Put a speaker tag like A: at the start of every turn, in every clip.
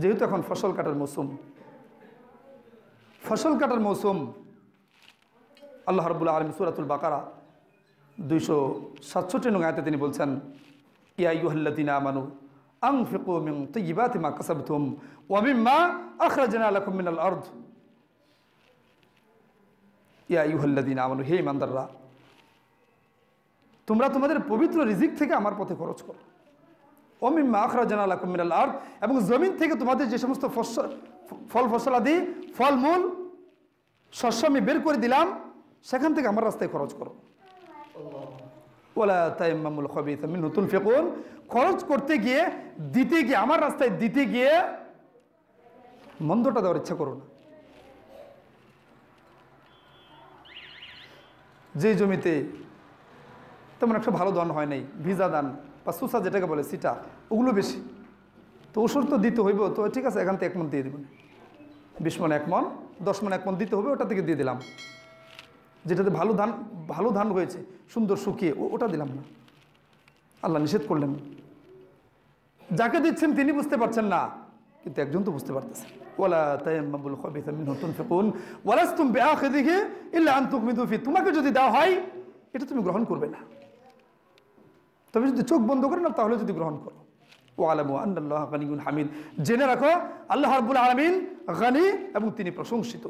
A: যেহেতু এখন ফসল কাটার মৌসুম। ফসল কাটার মৌসুম আল্লাহ রবুল্লা আলম সুরাতুল বাকারা দুইশো সাতষট্টি নং তিনি বলছেন, ইয়া ইউহাল্লাদিনা আমানু আংফিকু মিন তৈবাতি মা কাসাবতুম ওয়ামিম্মা আখরাজনা লাকুম মিনাল আরদ। ইয়া ইউহাল্লাদিনা আমানু, হে ইমানদাররা তোমরা তোমাদের পবিত্র রিজিক থেকে আমার পথে খরচ করো। অমিম্মা আখরাজনা লাকুম মিনাল আর এবং জমিন থেকে তোমাদের যে সমস্ত ফসল, ফল ফসলাদি ফলমূল শস্য আমি বের করে দিলাম, সেখান থেকে আমার রাস্তায় খরচ করো। ওলা তাইমামুল খবিস আমি নতুন ফেকুন খরচ করতে গিয়ে, দিতে গিয়ে, আমার রাস্তায় দিতে গিয়ে মন্দটা দেওয়ার ইচ্ছা করো না। যে জমিতে তেমন একটা ভালো দান হয় নাই, ভিজা দান বা সুসা যেটাকে বলে, সিটা, ওগুলো বেশি। তো ওষুধ তো দিতে হইব, তো ঠিক আছে, এখান থেকে এক মন দিয়ে দেবেন। বিশ মন এক মন দশ মন এক মন দিতে হবে, ওটা থেকে দিয়ে দিলাম। যেটাতে ভালো ধান ভালো ধান হয়েছে, সুন্দর শুকিয়ে ওটা দিলাম না। আল্লাহ নিষেধ করলেন। যাকে দিচ্ছেন তিনি বুঝতে পারছেন না, কিন্তু একজন তো বুঝতে পারতেছে। ওয়ালা তায়াম্মাবুল খাবিসা মিনহু তুনফিকুন, ওয়ালাস্তুম বিআখিযিহি ইল্লা আন তুগমিদু ফি তোমাকে যদি দেওয়া হয়, এটা তুমি গ্রহণ করবে না। তবে যদি চোখ বন্ধ করে না তাহলে যদি গ্রহণ করো। ওয়ালামু আন্নাল্লাহ গানিয়ুন হামিদ। জেনে রাখো, আল্লাহ রাব্বুল আলামিন গানি এবং তিনি প্রশংসিত।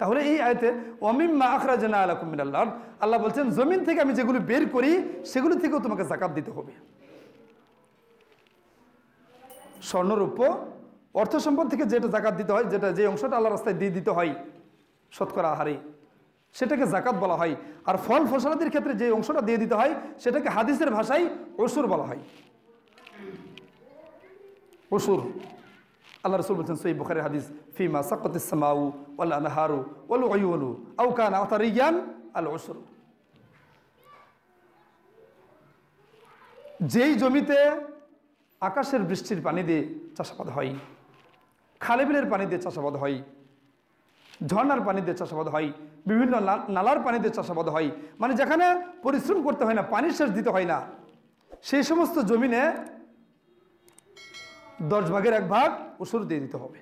A: তাহলে এই আয়তে অমিম্মা আখরাজনা আলাকুম মিনাল্লাহ আল্লাহ আল্লাহ বলছেন, জমিন থেকে আমি যেগুলো বের করি, সেগুলো থেকেও তোমাকে জাকাত দিতে হবে। স্বর্ণরূপ অর্থ সম্পদ থেকে যেটা জাকাত দিতে হয়, যেটা যে অংশটা আল্লাহ রাস্তায় দিয়ে দিতে হয়, শতকরা আহারে সেটাকে জাকাত বলা হয়। আর ফল ফসলাদির ক্ষেত্রে যে অংশটা দিয়ে দিতে হয়, সেটাকে হাদিসের ভাষায় অসুর বলা হয়। অসুর আল্লাহ রসুল বলছেন সই বুখারি হাদিস, ফিমা সাকত ইসমাউ ওয়াল আনহারু ওয়াল ওয়ুনু আউ কান আতারিয়ান আল অসুর যেই জমিতে আকাশের বৃষ্টির পানি দিয়ে চাষাবাদ হয়, খালেবিলের পানি দিয়ে চাষাবাদ হয় ঝর্নার পানি দিয়ে চাষাবাদ হয় বিভিন্ন নালার পানিতে চাষাবাদ হয়। মানে যেখানে পরিশ্রম করতে হয় না পানি সেচ দিতে হয় না। সেই সমস্ত জমিনে দশ ভাগের এক ভাগ উসুর দিয়ে দিতে হবে।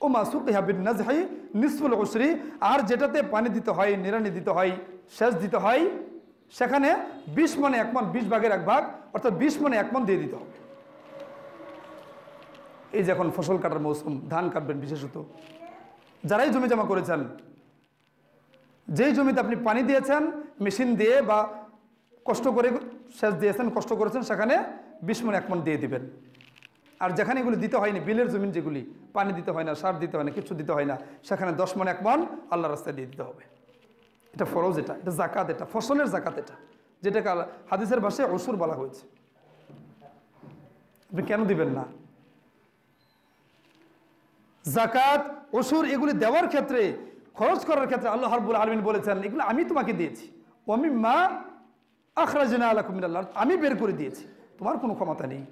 A: ও মাসুক ইহাবিন নাজহাই নিসফুল উসরি। আর যেটাতে পানি দিতে হয় নিরানি দিতে হয়, সেচ দিতে হয়, সেখানে বিশ মানে এক মন বিশ ভাগের এক ভাগ, অর্থাৎ বিশ মানে এক মন দিয়ে দিতে হবে। এই যে এখন ফসল কাটার মৌসুম, ধান কাটবেন বিশেষত। যারাই জমি জমা করেছেন, যেই জমিতে আপনি পানি দিয়েছেন, মেশিন দিয়ে বা কষ্ট করে সেচ দিয়েছেন, কষ্ট করেছেন, সেখানে বিশ মন এক মন দিয়ে দিবেন। আর যেখানে এগুলি দিতে হয়নি, বিলের জমিন যেগুলি, পানি দিতে হয় না, সার দিতে হয় না, কিছু দিতে হয় না, সেখানে দশ মন এক মন আল্লাহ রাস্তায় দিয়ে দিতে হবে। এটা ফরজ এটা এটা জাকাত এটা, ফসলের জাকাত এটা, যেটাকে হাদিসের ভাষায় অসুর বলা হয়েছে। আপনি কেন দিবেন না? জাকাত অসুর এগুলি দেওয়ার ক্ষেত্রে, খরচ করার ক্ষেত্রে আল্লাহ হারবুল আলমিন বলেছেন, এগুলো আমি তোমাকে দিয়েছি। আমি মা আখরাজিনা আল্লাহ আমি বের করে দিয়েছি। তোমার কোনো ক্ষমতা নেই।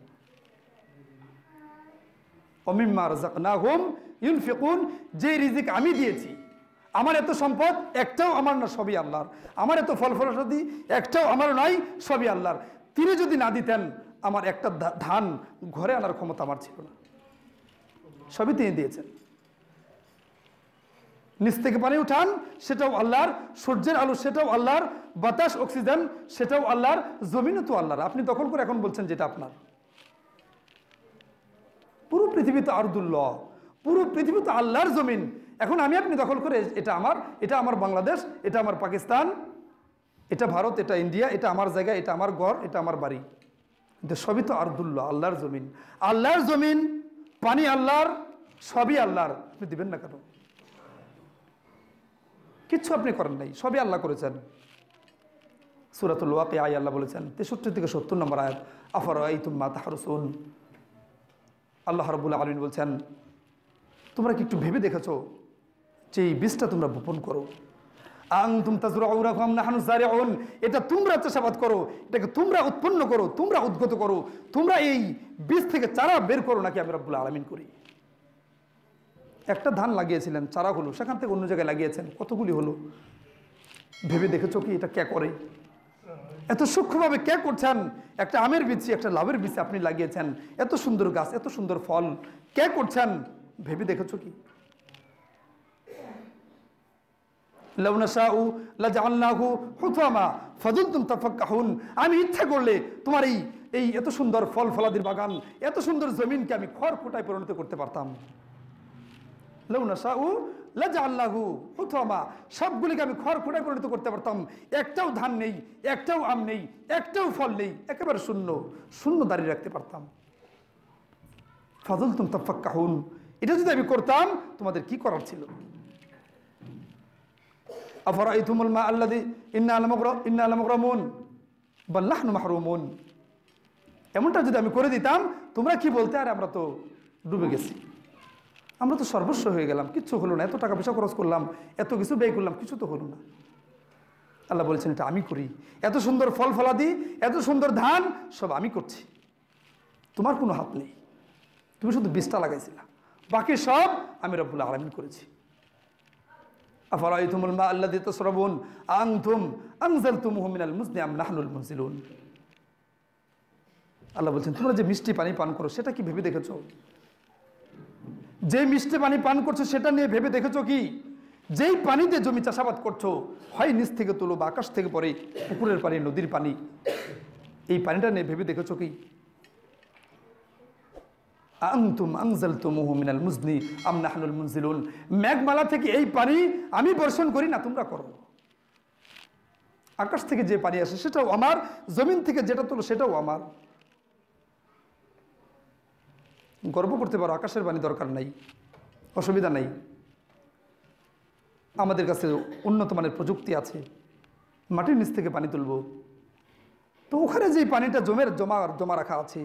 A: অমিম্মা রাজাক না হোম ইউনফিকুন। যে রিজিক আমি দিয়েছি, আমার এত সম্পদ একটাও আমার না, সবই আল্লাহর। আমার এত ফল ফলসাদি একটাও আমার নয় সবই আল্লাহর। তিনি যদি না দিতেন, আমার একটা ধান ঘরে আনার ক্ষমতা আমার ছিল না। সবই তিনি দিয়েছেন। নিচ থেকে পানি উঠান, সেটাও আল্লাহর। সূর্যের আলো, সেটাও আল্লাহর। বাতাস, অক্সিজেন, সেটাও আল্লাহর। জমিনও তো আল্লাহর। আপনি দখল করে এখন বলছেন যেটা আপনার। পুরো পৃথিবী তো আরদুল্লাহ। পুরো পৃথিবী তো আল্লাহর জমিন। এখন আমি আপনি দখল করে এটা আমার এটা আমার বাংলাদেশ, এটা আমার পাকিস্তান, এটা ভারত, এটা ইন্ডিয়া, এটা আমার জায়গা, এটা আমার ঘর, এটা আমার বাড়ি। কিন্তু সবই তো আরদুল্লাহ, আল্লাহর জমিন। আল্লাহর জমিন, পানি আল্লাহর, সবই আল্লাহর। আপনি দিবেন না কেন? কিচ্ছু আপনি করেন নাই, সবই আল্লাহ করেছেন। সুরাতুল ওয়াকে আয় আল্লাহ বলেছেন, তেষট্টি থেকে সত্তর নম্বর আয়াত আফর আই তুম্মা তাহারুসুন? আল্লাহ রবুল্লা আলমিন বলছেন, তোমরা কি একটু ভেবে দেখেছ যে এই বীজটা তোমরা বপন করো? আং তুম তাজুরাউরাকুম নাহানু জারিউন, এটা তোমরা চাষাবাদ করো, এটাকে তোমরা উৎপন্ন করো, তোমরা উদ্গত করো, তোমরা এই বীজ থেকে চারা বের করো নাকি আমি রব্বুল আলমিন করি? একটা ধান লাগিয়েছিলেন, চারা হলো, সেখান থেকে অন্য জায়গায় লাগিয়েছেন, কতগুলি হলো? ভেবে দেখেছ কি এটা কে করে? এত সূক্ষ্মভাবে কে করছেন? একটা আমের বিচি একটা লাভের বিচি আপনি লাগিয়েছেন, এত সুন্দর গাছ, এত সুন্দর ফল, কে করছেন? ভেবে দেখেছ কি? আমি ইচ্ছা করলে তোমার এই এই এত সুন্দর ফল, ফলাদির বাগান, এত সুন্দর জমিনকে আমি খড় ফুটায় পরিণত করতে পারতাম। লৌনাসাউ লাজা আল্লাহু হুথমা সবগুলিকে আমি খড় খোঁড়ায় পরিণত করতে পারতাম। একটাও ধান নেই, একটাও আম নেই, একটাও ফল নেই, একেবারে শূন্য। শূন্য দাঁড়িয়ে রাখতে পারতাম। ফাজল তুম তাফাক্কাহুন। এটা যদি আমি করতাম, তোমাদের কি করার ছিল? আফরা ইতুমুল মা আল্লাহ ইন্না আলমগ্র ইন্না আলমগ্রমুন বাল্লাহন মাহরুমুন। এমনটা যদি আমি করে দিতাম, তোমরা কি বলতে? আর আমরা তো ডুবে গেছি। আমরা তো সর্বস্ব হয়ে গেলাম, কিচ্ছু হলো না, এত টাকা পয়সা খরচ করলাম, এত কিছু ব্যয় করলাম, কিছু তো হলো না। আল্লাহ বলেছেন, এটা আমি করি। এত সুন্দর ফল ফলাদি, এত সুন্দর ধান, সব আমি করছি। তোমার কোনো হাত নেই। তুমি শুধু বিষটা লাগাইছিলা। বাকি সব আমি রব্বুল আলমিন করেছি। আল্লাহ শ্রবণ আংজাল আল্লাহ বলছেন, তোমরা যে মিষ্টি পানি পান করো, সেটা কি ভেবে দেখেছ? যে মিষ্টি পানি পান করছ, সেটা নিয়ে ভেবে দেখেছ কি? যেই পানিতে জমি চাষাবাদ করছ, হয় নিচ থেকে তুলো বা আকাশ থেকে পরে পুকুরের পানি, নদীর পানি, এই পানিটা নিয়ে ভেবে দেখেছ কি? আংতুম আংজালতুমুহু মিনাল মুজনি, আম নাহনুল মুনজিলুন। থেকে এই পানি আমি বর্ষণ করি না, তোমরা করো। আকাশ থেকে যে পানি আসে, সেটাও আমার, জমিন থেকে যেটা তোলো, সেটাও আমার। গর্ব করতে পারো, আকাশের পানি দরকার নাই, অসুবিধা নাই। আমাদের কাছে উন্নত মানের প্রযুক্তি আছে, মাটির নিচ থেকে পানি তুলব। তো ওখানে যে পানিটা জমের জমা জমা রাখা আছে,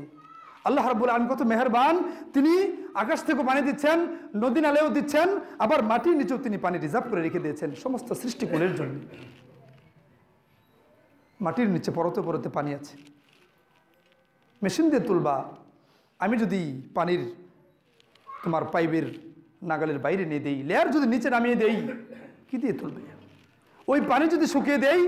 A: আল্লাহ রাবুল আলম কত মেহরবান, তিনি আকাশ থেকে পানি দিচ্ছেন, নদী নালেও দিচ্ছেন, আবার মাটির নিচেও তিনি পানি রিজার্ভ করে রেখে দিয়েছেন, সমস্ত সৃষ্টিকুলের জন্য। মাটির নিচে পরতে পরতে পানি আছে। মেশিন দিয়ে তুলবা আমি যদি পানির তোমার পাইপের নাগালের বাইরে নিয়ে দেই লেয়ার যদি নিচে নামিয়ে দেই, কি দিয়ে তুলবে? ওই পানি যদি শুকিয়ে দেই,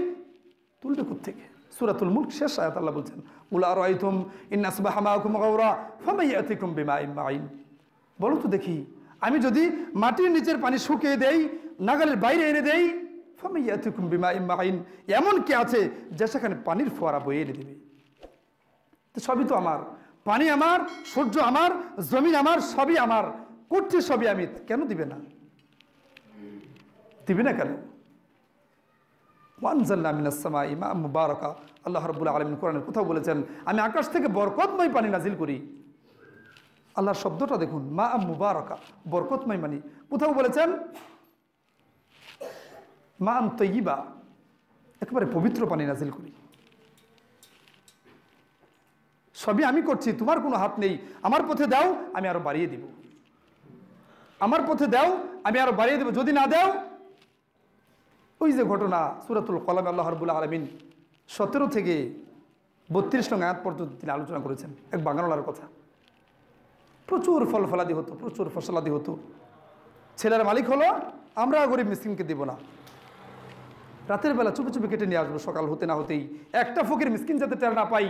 A: তুলবে থেকে সুরাতুল মুল্ক শেষ আয়াত আল্লাহ বলছেন, উলা রাইতুম ইন্নাসবাহ মাআকুম গাওরা ফামাইয়াতিকুম বিমাইন মাইন। বলো তো দেখি, আমি যদি মাটির নিচের পানি শুকিয়ে দেই, নাগালের বাইরে এনে দেই ফামাইয়াতিকুম বিমাইন মাইন, এমন কে আছে যে সেখানে পানির ফোয়ারা বয়ে এনে দেবে? তো সবই তো আমার। পানি আমার, সূর্য আমার, জমিন আমার, সবই আমার। করছি সবই আমি, কেন দিবে না? দিবে না কেন? ওয়ানজাল্লা মিনাসমা ইমা মুবারকা। আল্লাহ রব্বুল আলমিন কোরআনের কোথাও বলেছেন, আমি আকাশ থেকে বরকতময় পানি নাজিল করি। আল্লাহর শব্দটা দেখুন মা মুবারকা, বরকতময় পানি। কোথাও বলেছেন? মা আম তৈবা একেবারে পবিত্র পানি নাজিল করি। সবই আমি করছি, তোমার কোনো হাত নেই। আমার পথে দাও, আমি আরও বাড়িয়ে দিব। আমার পথে দাও, আমি আরও বাড়িয়ে দেবো। যদি না দাও, ওই যে ঘটনা, সুরাতুল কলাম, আল্লাহ রবুল আলমিন সতেরো থেকে বত্রিশ নং আয়াত পর্যন্ত তিনি আলোচনা করেছেন, এক বাঙালার কথা। প্রচুর ফল ফলাদি হতো, প্রচুর ফসলাদি হতো। ছেলের মালিক হলো, আমরা গরিব মিসকিনকে দেব না। রাতের বেলা চুপি চুপি কেটে নিয়ে আসব সকাল হতে না হতেই। একটা ফকির মিসকিন যাতে টের না পাই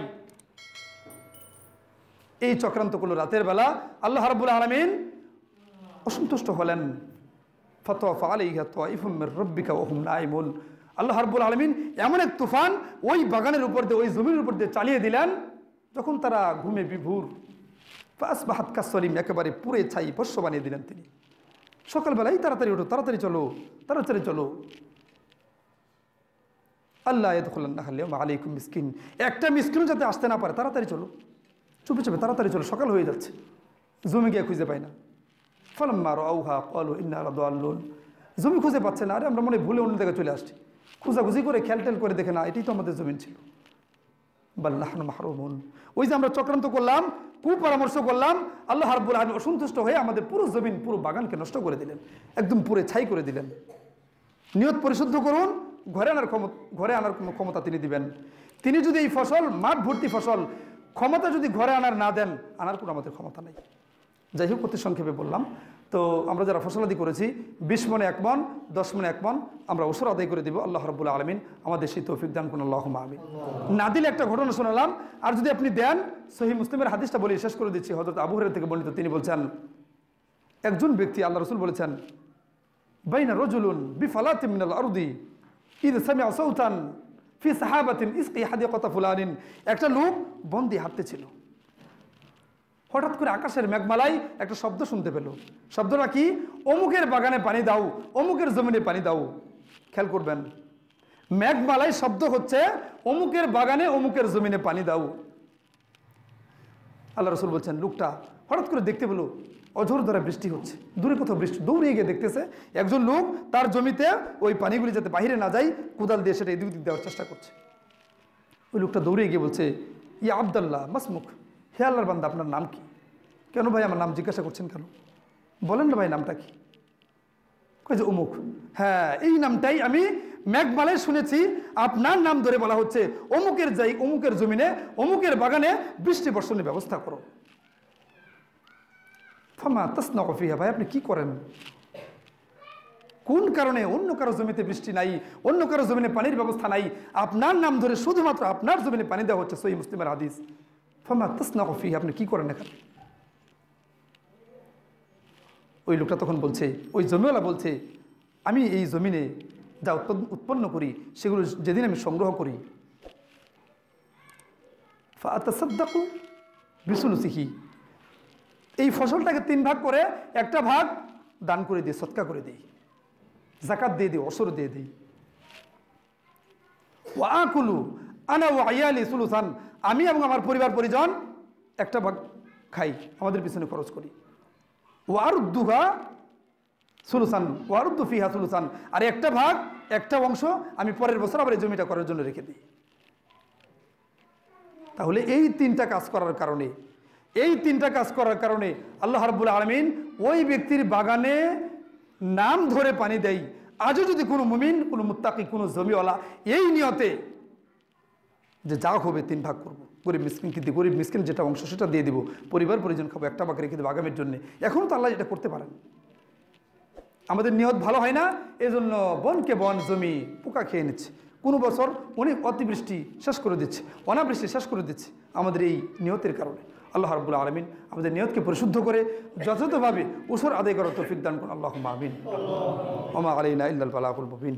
A: এই চক্রান্ত করল রাতের বেলা আল্লাহ রাবুল আলমিন অসন্তুষ্ট হলেন। ফতোয়া আলাইহা তোয়াইফুমের রব্বিকা ওহুম নাইমুল আল্লাহ হারবুল আলমিন এমন এক তুফান ওই বাগানের উপর দিয়ে, ওই জমির উপর দিয়ে চালিয়ে দিলেন, যখন তারা ঘুমে বিভুর। ফাস বাহাত কাসলিম, একেবারে পুরে ছাই বর্ষ বানিয়ে দিলেন তিনি। সকালবেলায় তাড়াতাড়ি ওঠো, তাড়াতাড়ি চলো তাড়াতাড়ি চলো। আল্লাহ এদুল্লাহ আলাইকুম মিসকিন। একটা মিসকিনও যাতে আসতে না পারে, তাড়াতাড়ি চলো। চুপে চুপে তাড়াতাড়ি চলো, সকাল হয়ে যাচ্ছে। জমি গিয়ে খুঁজে পাই না। ফলম্মা রাউহা কলু ইন্না আল্লুন জমি খুঁজে পাচ্ছে না, আরে আমরা মনে ভুলে অন্য জায়গায় চলে আসছি। খুঁজাখুঁজি করে খেল টেল করে দেখে না, এটাই তো আমাদের জমিন ছিল। বাল্লাহন মাহরুমুন। ওই যে আমরা চক্রান্ত করলাম, কুপরামর্শ করলাম, আল্লাহ হারবুল আলম অসন্তুষ্ট হয়ে আমাদের পুরো জমিন, পুরো বাগানকে নষ্ট করে দিলেন। একদম পুরে ছাই করে দিলেন। নিয়ত পরিশুদ্ধ করুন, ঘরে আনার ক্ষমতা, ঘরে আনার ক্ষমতা তিনি দিবেন। তিনি যদি এই ফসল মাঠ ভর্তি ফসল ক্ষমতা যদি ঘরে আনার না দেন, আনার কোনো আমাদের ক্ষমতা নেই। যাই হোক, অতি সংক্ষেপে বললাম। তো আমরা যারা ফসলাদি করেছি, বিশ মনে এক মন, দশ মনে এক মন, আমরা ওসর আদায় করে দিব। আল্লাহ রব্বুল আলমিন আমাদের সেই তৌফিক দান করুন আল্লাহ আমিন। না দিলে একটা ঘটনা শোনালাম, আর যদি আপনি দেন, সহি মুসলিমের হাদিসটা বলে, শেষ করে দিচ্ছি। হজরত আবুহরের থেকে বর্ণিত, তিনি বলছেন, একজন ব্যক্তি, আল্লাহ রসুল বলেছেন, বাইনা রজুলুন বিফালাতিম মিনাল আরদি ঈদ সামিআ সাউতান ফি সাহাবাতিন ইসকি হাদিকাতা ফুলানিন। একটা লোক বন্দি হাঁটতে ছিল। হঠাৎ করে আকাশের মেঘমালায় একটা শব্দ শুনতে পেল। শব্দটা কি? অমুকের বাগানে পানি দাও, অমুকের জমিনে পানি দাও। খেয়াল করবেন। মেঘমালায় শব্দ হচ্ছে, অমুকের বাগানে অমুকের জমিনে পানি দাও। আল্লাহ রসুল বলছেন, লোকটা হঠাৎ করে দেখতে পেল অঝোর ধরে বৃষ্টি হচ্ছে। দূরে কোথাও বৃষ্টি দৌড়ে গিয়ে দেখতেছে একজন লোক তার জমিতে ওই পানিগুলি যাতে বাইরে না যায়, কোদাল দিয়ে সেটা এদিক ওদিক দেওয়ার চেষ্টা করছে। ওই লোকটা দৌড়ে গিয়ে বলছে ইয়া আবদাল্লাহ, মাসমুখ, হে আল্লাহর বান্দা, আপনার নাম কি? কেন ভাই, আমার নাম জিজ্ঞাসা করছেন কেন? বলেন না ভাই, নামটা কি? যে অমুক হ্যাঁ এই নামটাই আমি ম্যাকমালায় শুনেছি, আপনার নাম ধরে বলা হচ্ছে, অমুকের যাই, অমুকের জমিনে, অমুকের বাগানে বৃষ্টি বর্ষণের ব্যবস্থা করো। ফামা তসনা কফিয়া ভাই আপনি কি করেন? কোন কারণে অন্য কারও জমিতে বৃষ্টি নাই, অন্য কারও জমিনে পানির ব্যবস্থা নাই? আপনার নাম ধরে শুধুমাত্র আপনার জমিনে পানি দেওয়া হচ্ছে সই মুসলিমের হাদিস। ফামা তসনা কফি আপনি কি করেন এখানে? ওই লোকটা তখন বলছে, ওই জমিওয়ালা বলছে, আমি এই জমিনে যা উৎপন্ন- করি, সেগুলো যেদিন আমি সংগ্রহ করি, ফাতাসাদ্দাকু বিসুলুসিহি। এই ফসলটাকে তিন ভাগ করে একটা ভাগ দান করে দিই, সৎকা করে দিই। জাকাত দিয়ে দিই, অসর দিয়ে দিই। ও আকুলু, আনা ও আয়ালি সুলুসান। আমি এবং আমার পরিবার পরিজন একটা ভাগ খাই, আমাদের পিছনে খরচ করি। ও আরুদ্দুহা সুলুসান ও আরুদ্দু ফিহা সুলুসান। আর একটা ভাগ, একটা অংশ আমি পরের বছর আবার এই জমিটা করার জন্য রেখে দিই। তাহলে এই তিনটা কাজ করার কারণে এই তিনটা কাজ করার কারণে আল্লাহ রাব্বুল আলমিন ওই ব্যক্তির বাগানে নাম ধরে পানি দেয়। আজও যদি কোনো মুমিন, কোনো মুত্তাকি, কোনো জমিওয়ালা এই নিয়তে যে যা হবে তিন ভাগ করব। গরিব মিসকিনকে কিন্তু গরিব মিসকিন যেটা অংশ সেটা দিয়ে দিব। পরিবার, পরিজন খাব, একটা ভাগ রেখে দেবো আগামীর জন্য। এখনও তো আল্লাহ এটা করতে পারেন। আমাদের নিয়ত ভালো হয় না, এজন্য বনকে বন, জমি পোকা খেয়ে নিচ্ছে। কোনো বছর অনেক অতিবৃষ্টি শেষ করে দিচ্ছে, অনাবৃষ্টি শেষ করে দিচ্ছে আমাদের এই নিয়তের কারণে। আল্লাহ রাবুল আলমিন আমাদের নিয়তকে পরিশুদ্ধ করে যথাযথভাবে উসর আদায় করার তৌফিক দান করুন। আল্লাহ মামিন ওমা আলাইনা ইল্লাল বালাকুল মুবিন।